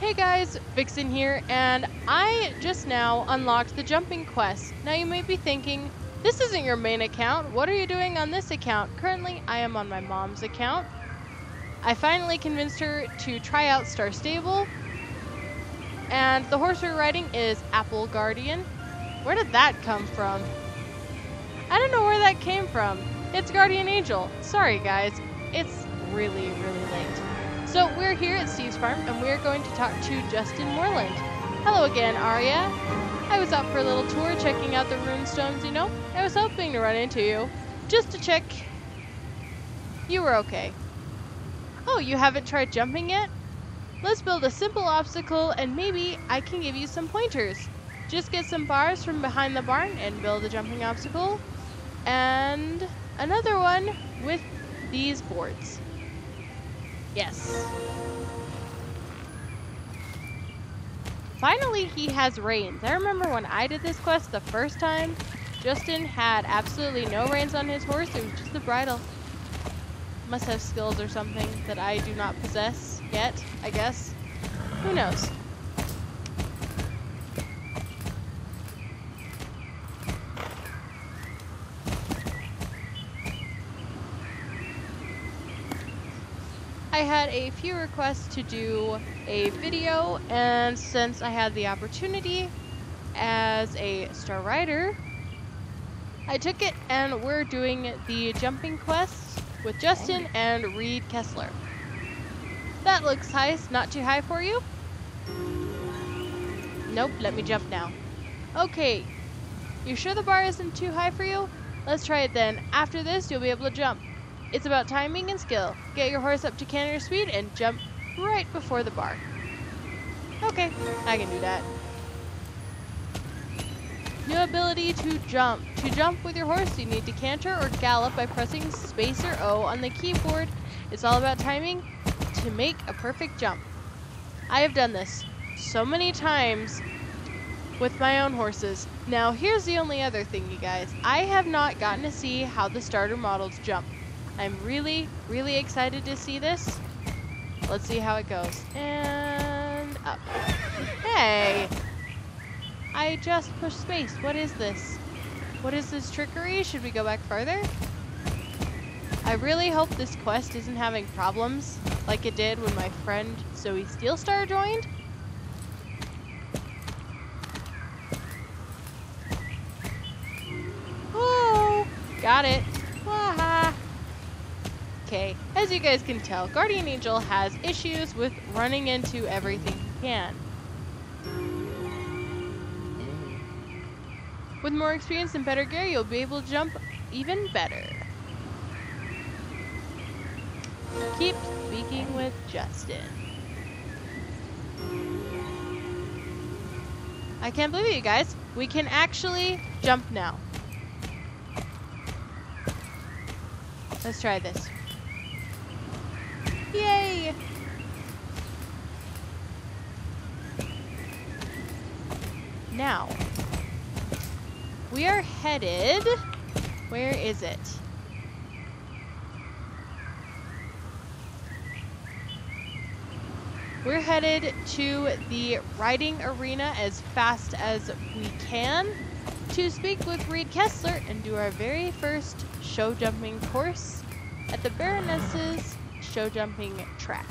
Hey guys, Vixen here, and I just now unlocked the jumping quest. Now you may be thinking, this isn't your main account, what are you doing on this account? Currently, I am on my mom's account. I finally convinced her to try out Star Stable, and the horse we're riding is Apple Guardian. Where did that come from? I don't know where that came from. It's Guardian Angel. Sorry guys, it's really, really late. So we're here at Steve's Farm, and we're going to talk to Justin Moreland. Hello again, Aria. I was out for a little tour checking out the runestones, you know? I was hoping to run into you, just to check you were okay. Oh, you haven't tried jumping yet? Let's build a simple obstacle and maybe I can give you some pointers. Just get some bars from behind the barn and build a jumping obstacle. And another one with these boards. Yes. Finally, he has reins. I remember when I did this quest the first time, Justin had absolutely no reins on his horse. It was just the bridle. Must have skills or something that I do not possess yet, I guess. Who knows? I had a few requests to do a video, and since I had the opportunity as a Star Rider, I took it and we're doing the jumping quest with Justin and Reed Kessler. That looks high, not too high for you? Nope, let me jump now. Okay, you sure the bar isn't too high for you? Let's try it then. After this, you'll be able to jump. It's about timing and skill. Get your horse up to canter speed and jump right before the bar. Okay, I can do that. New ability to jump. To jump with your horse, you need to canter or gallop by pressing space or O on the keyboard. It's all about timing to make a perfect jump. I have done this so many times with my own horses. Now, here's the only other thing, you guys. I have not gotten to see how the starter models jump. I'm really, really excited to see this. Let's see how it goes. And up. Hey! I just pushed space. What is this? What is this trickery? Should we go back further? I really hope this quest isn't having problems like it did when my friend Zoe Steelstar joined. Oh, got it. Okay, as you guys can tell, Guardian Angel has issues with running into everything he can. With more experience and better gear, you'll be able to jump even better. Keep speaking with Justin. I can't believe it, you guys. We can actually jump now. Let's try this. Now, we are headed. Where is it? We're headed to the riding arena as fast as we can to speak with Reed Kessler and do our very first show jumping course at the Baroness's show jumping track.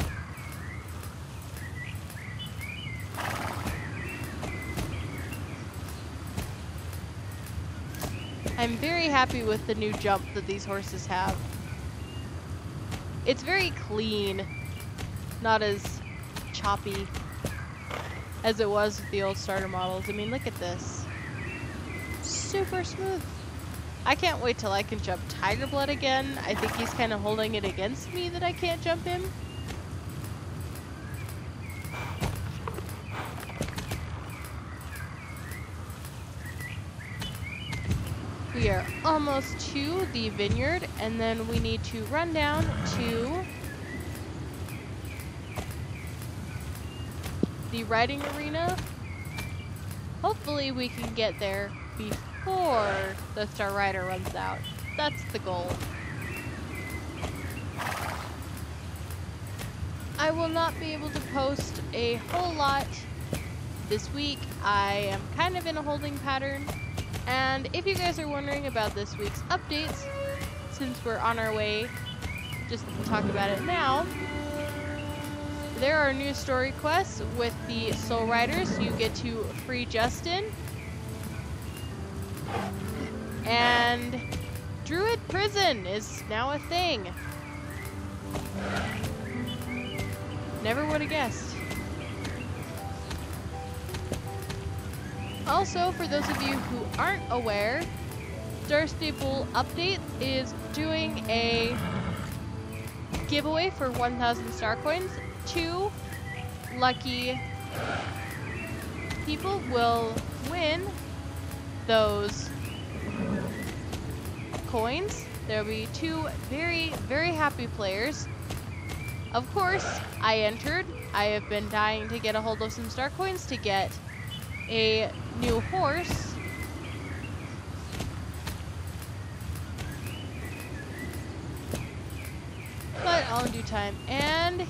I'm very happy with the new jump that these horses have. It's very clean, not as choppy as it was with the old starter models. I mean, look at this. Super smooth. I can't wait till I can jump Tiger Blood again. I think he's kind of holding it against me that I can't jump him. We are almost to the vineyard, and then we need to run down to the riding arena. Hopefully we can get there before the Star Rider runs out. That's the goal. I will not be able to post a whole lot this week. I am kind of in a holding pattern. And if you guys are wondering about this week's updates, since we're on our way, just to talk about it now, there are new story quests with the Soul Riders. You get to free Justin. And Druid Prison is now a thing. Never would have guessed. Also, for those of you who aren't aware, Star Stable Update is doing a giveaway for 1,000 star coins. Two lucky people will win those coins. There'll be two very, very happy players. Of course, I entered. I have been dying to get a hold of some star coins to get a new horse. But all in due time. And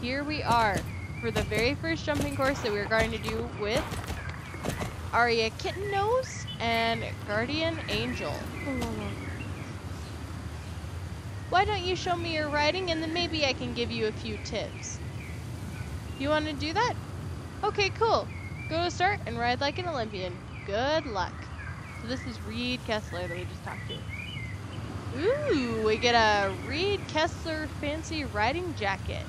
here we are for the very first jumping course that we're going to do with Aria Kittennose and Guardian Angel. Why don't you show me your riding and then maybe I can give you a few tips. You want to do that? Okay, cool. Go to start and ride like an Olympian. Good luck. So this is Reed Kessler that we just talked to. Ooh, we get a Reed Kessler fancy riding jacket.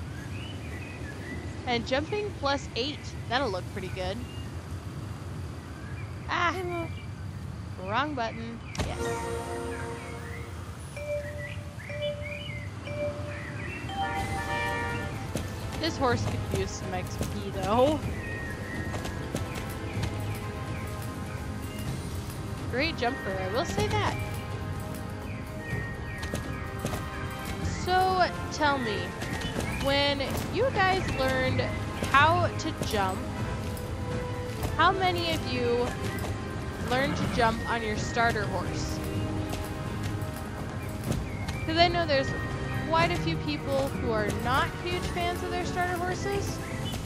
And jumping plus eight. That'll look pretty good. Ah, wrong button. Yes. This horse could use some XP though. Great jumper, I will say that. So, tell me, when you guys learned how to jump, how many of you learned to jump on your starter horse? Because I know there's quite a few people who are not huge fans of their starter horses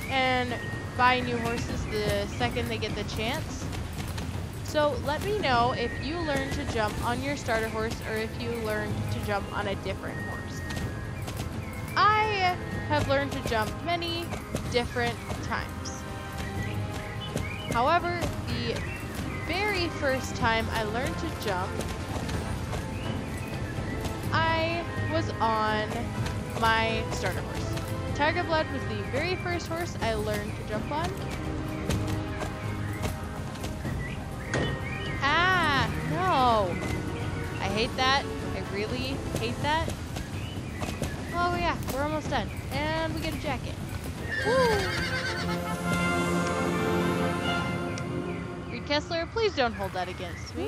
and buy new horses the second they get the chance. So let me know if you learned to jump on your starter horse or if you learned to jump on a different horse. I have learned to jump many different times. However, the very first time I learned to jump, I was on my starter horse. Tiger Blood was the very first horse I learned to jump on. No. I hate that. I really hate that. Oh yeah, we're almost done. And we get a jacket. Woo! Reed Kessler, please don't hold that against me.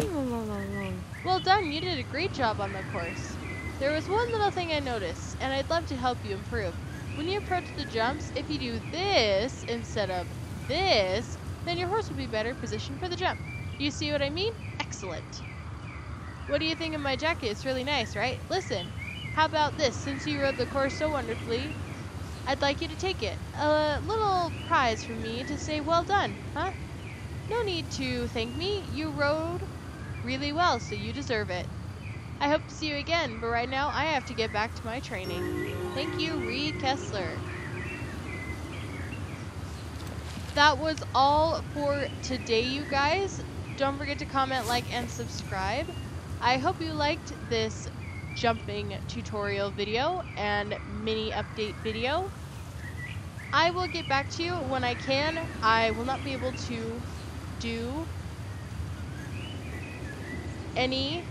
Well done, you did a great job on the course. There was one little thing I noticed, and I'd love to help you improve. When you approach the jumps, if you do this instead of this, then your horse will be better positioned for the jump. You see what I mean? Excellent. What do you think of my jacket? It's really nice, right? Listen, how about this? Since you rode the course so wonderfully, I'd like you to take it. A little prize for me to say well done, huh? No need to thank me. You rode really well, so you deserve it. I hope to see you again, but right now I have to get back to my training. Thank you, Reed Kessler. That was all for today, you guys. Don't forget to comment, like, and subscribe. I hope you liked this jumping tutorial video and mini update video. I will get back to you when I can. I will not be able to do any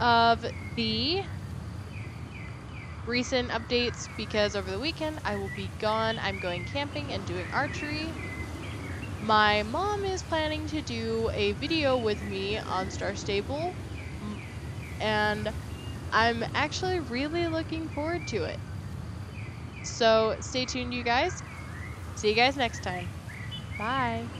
of the recent updates because over the weekend I will be gone. I'm going camping and doing archery. My mom is planning to do a video with me on Star Stable and I'm actually really looking forward to it. So stay tuned you guys. See you guys next time. Bye.